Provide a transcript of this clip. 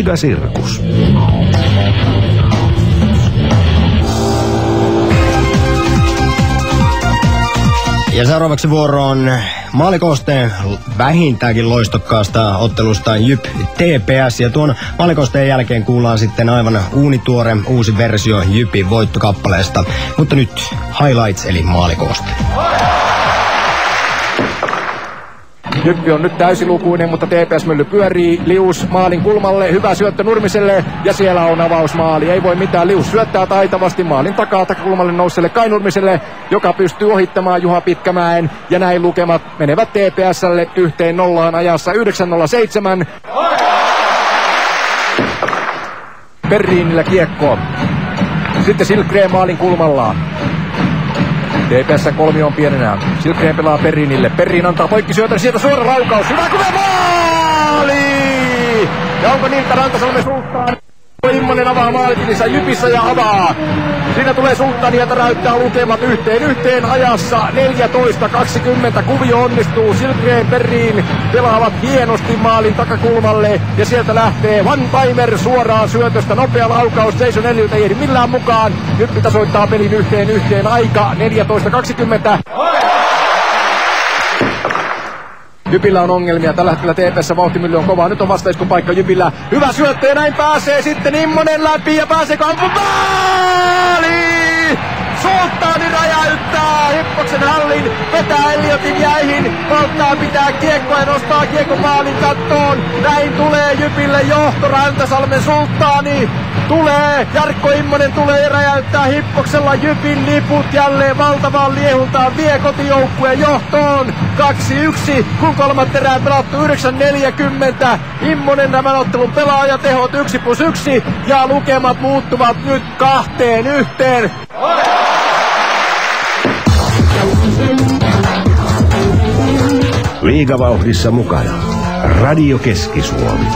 Liigasirkus. Ja seuraavaksi vuoroon maalikosteen vähintäänkin loistokkaasta ottelusta Jyp TPS. Ja tuon maalikosteen jälkeen kuullaan sitten aivan uunituore uusi versio Jypin voittokappaleesta. Mutta nyt highlights eli maalikoste. Jyppi on nyt täysilukuinen, mutta TPS-mylly pyörii. Lius maalin kulmalle, hyvä syöttö Nurmiselle ja siellä on avausmaali. Ei voi mitään, Lius syöttää taitavasti maalin takaa takakulmalle nouselle Kai Nurmiselle, joka pystyy ohittamaan Juha Pitkämäen. Ja näin lukemat menevät TPSlle yhteen nollaan ajassa 9.07. Perriinillä kiekko. Sitten Silkreen maalin kulmalla. TPS kolmi on pienenä. Silkreen pelaa Perrinille. Perrin antaa poikkisyötön. Sieltä suora laukaus. Hyvä kuva maali! Ja onko niin, että Rantasalme sulttaan? Immonen avaa maalitilissä Jypissä ja avaa. Siinä tulee sulttani ja täräyttää lukemat yhteen yhteen ajassa. 14.20 kuvio onnistuu. Silkreen Perriin pelaavat hienosti maalin takakulmalle. Ja sieltä lähtee Van Timer suoraan syötöstä. Nopea laukaus. Jason Elliot ei ehdi millään mukaan. Jyppi tasoittaa pelin yhteen yhteen aika. 14.20. Jypillä on ongelmia. Tällä hetkellä TPS vauhtimylly on kova. Nyt on vastaiskupaikka Jypillä. Hyvä syöttö ja näin pääsee sitten Immonen läpi ja pääsee kampu hallin, vetää Eliotin jäihin, polttaa pitää kiekkoa ja nostaa kiekko maalin kattoon. Näin tulee Jypille johto, Rantasalmen sultaani tulee, Jarkko Immonen tulee ja räjäyttää Hippoksella Jypin liput jälleen valtavaan liehultaan vie kotijoukkueen johtoon. 2-1, kun kolmatta erää pelattu 9.40. Immonen nämä ottelun pelaaja tehot 1 plus 1 ja lukemat muuttuvat nyt kahteen yhteen. Liigavauhdissa mukana Radio Keski-Suomi.